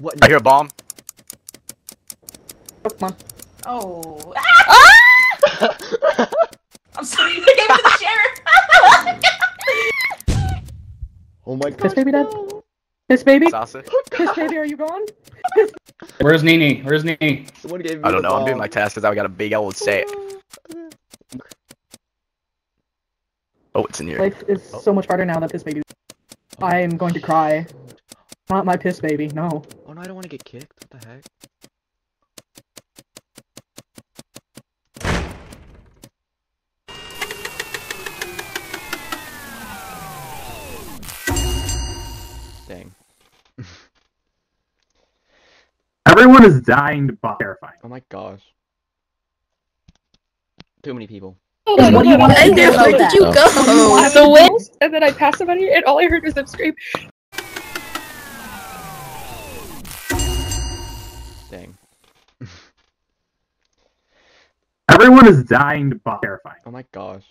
What? I hear a bomb. Oh, come on. Oh. Ah! I'm sorry, I gave it to the sheriff. Oh my Piss god. baby dead? Piss baby? Saucer. Piss baby, are you gone? Where's Nini? Where's Nini? Someone gave me I don't the know. I'm doing my task because I got a big old set. Oh, it's in here. Life is oh. so much harder now that this baby. I am going to cry. Not my piss baby, no. Oh no, I don't want to get kicked. What the heck? Dang. Everyone is dying to buff terrifying. Oh my gosh. Too many people. Hold on, What do you want to do where did you that? go? The wind, and then I passed somebody, and all I heard was them scream. Everyone is dying to buff terrifying. Oh my gosh.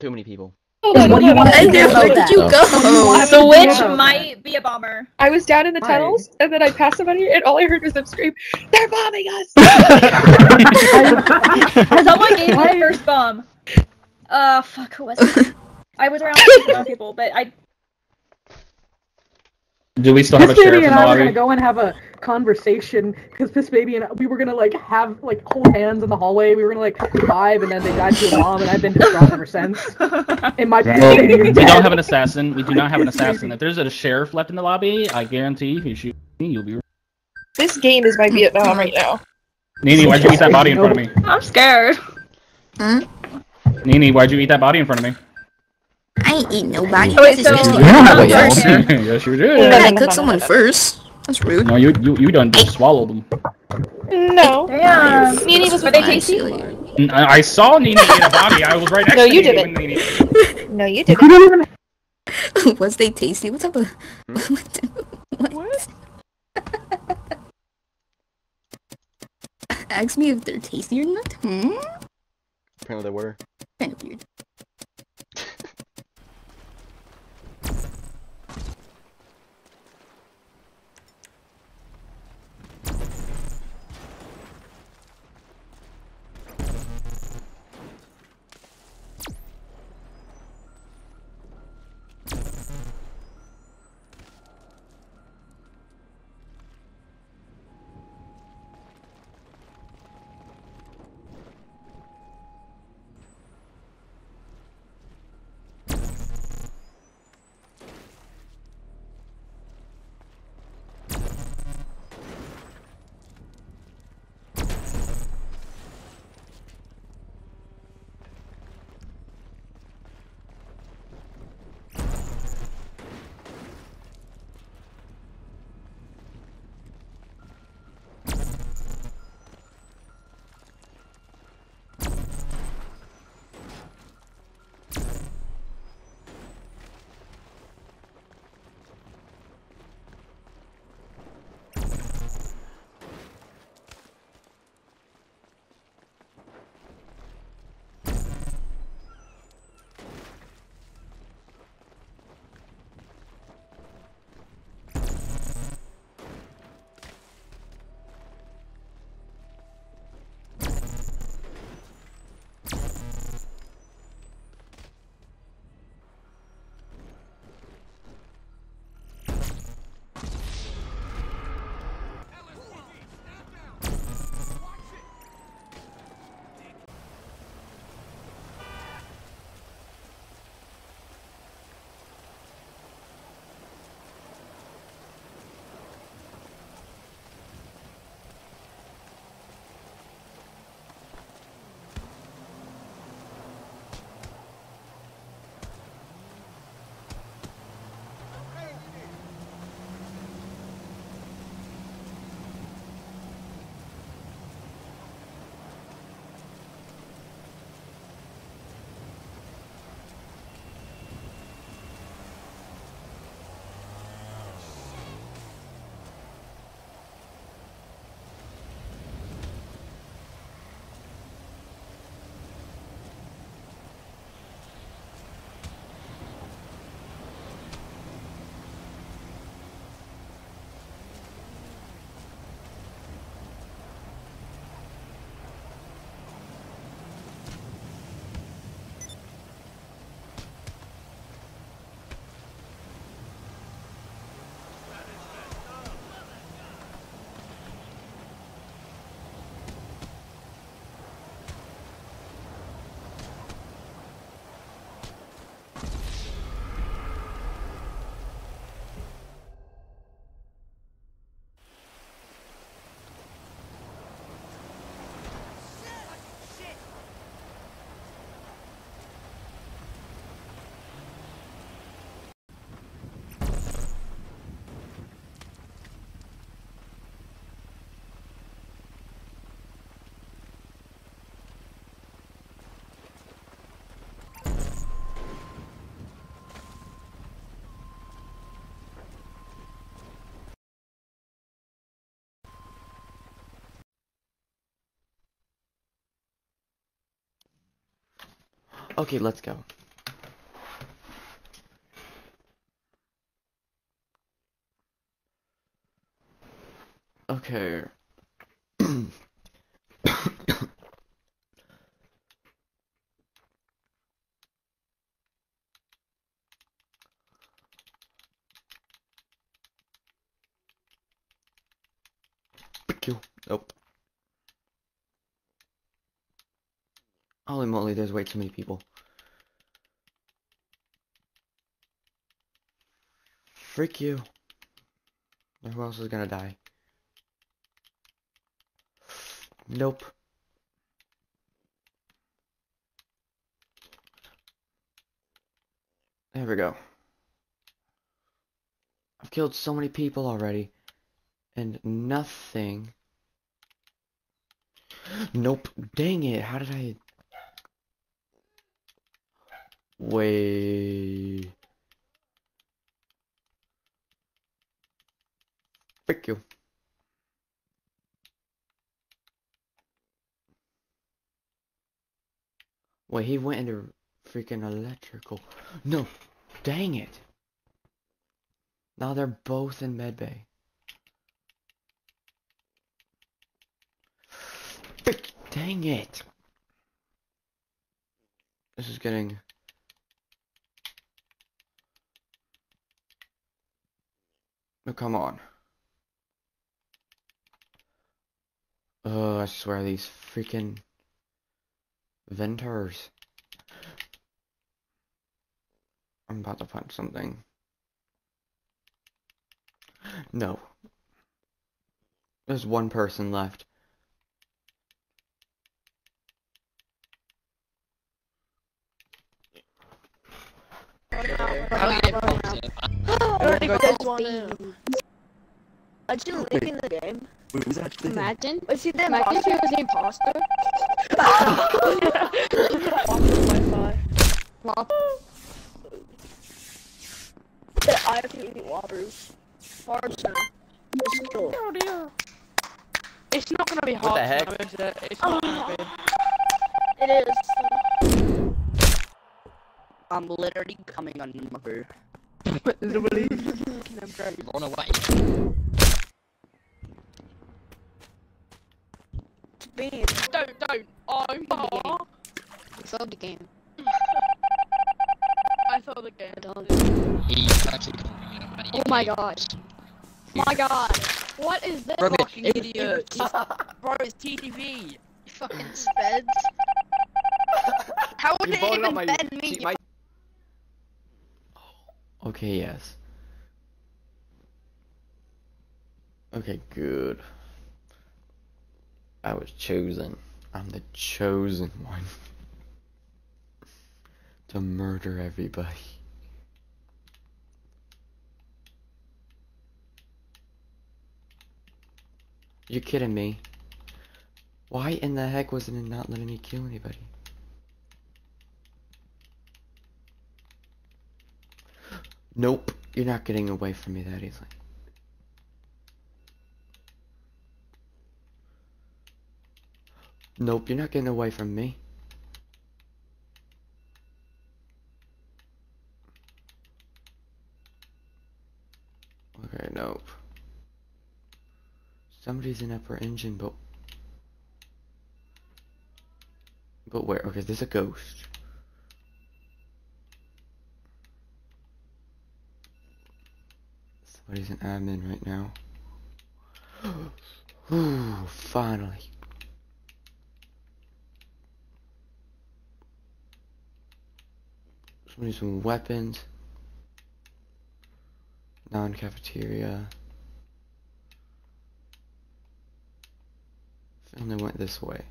Too many people. Hold What do you want to do know, where did you go? The witch might be a bomber. I was down in the Why? tunnels, and then I passed somebody, and all I heard was them scream, "They're bombing us!" Someone gave me Why- the first bomb. Uh, fuck, who was it? I was around with people, but I Do we still have a Piss sheriff baby in and the I were gonna go and have a conversation because Piss baby and we were gonna like have like hold hands in the hallway. We were gonna like vibe, and then they died to a bomb, and I've been distraught ever since. And my piss Well, we don't have an assassin. We do not have an assassin. If there's a sheriff left in the lobby, I guarantee if you shoot me, you'll be. this game is my Vietnam right now. Nini, why'd you eat that body in front of me? I'm scared. Hmm? Nini, why'd you eat that body in front of me? I ain't eat nobody. Oh, wait, This is so- just- Yeah, Oh, yeah. yeah. yes, you I did. gotta cook someone first. That's rude. No, you you you done just swallowed them. No, Damn. Nini was Were with they me. tasty? N- I I saw Nini eat a body. I was right next No, to you Nini didn't. Nini. No, you You didn't. don't Was they tasty? What's up with Hmm? what? what? Ask me if they're tasty or not. Hmm? Apparently they were. Kind of weird. Okay, let's go. Okay. Frick you. Nope. There's way too many people. Freak you. Who else is gonna die? Nope. There we go. I've killed so many people already. And nothing. Nope. Dang it. How did I... Wait. Frick you. Wait, he went into freaking electrical. No, dang it. Now they're both in medbay. Dang it. This is getting... Oh, come on. Oh, I swear these freaking venters. I'm about to punch something. No. There's one person left. Imagine leaving the game. Who's actually Imagine. Was he the Imagine she was the imposter. I have to eat waters. Hard snow. Oh dear. It's not gonna be hard. What the heck? snow, is it? It's not gonna be. It is. I'm literally coming on number. Literally. Run away. Bean. Don't, don't. Oh I'm far. Saw the game. I saw the game. He's actually coming in, mate. Oh my gosh. My god. What is this? Rubbish, Fucking idiot. Bro, it's TTV. Fucking speds. How would You it even bend me? Okay, yes. Okay, good. I was chosen. I'm the chosen one. to murder everybody. You're kidding me. Why in the heck wasn't it not letting me kill anybody? Nope, you're not getting away from me that easily. Nope, you're not getting away from me. Okay, nope. Somebody's in upper engine, but... But where? Okay, there's a ghost. Somebody's an admin right now. Ooh, finally. Somebody some weapons. Non-cafeteria. Finally went this way.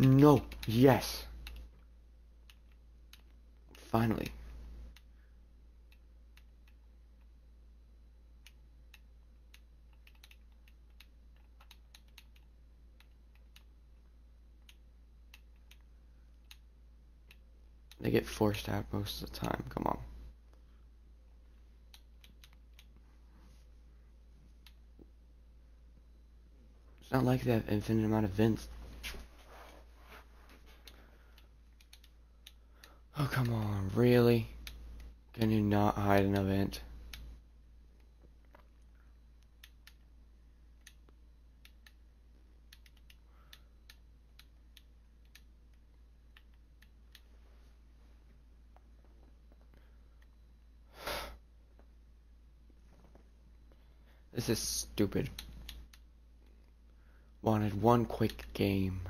No, yes. Finally. They get forced out most of the time. Come on. It's not like they have infinite amount of vents. Come on. Really? Can you not hide an event? This is stupid. Wanted one quick game.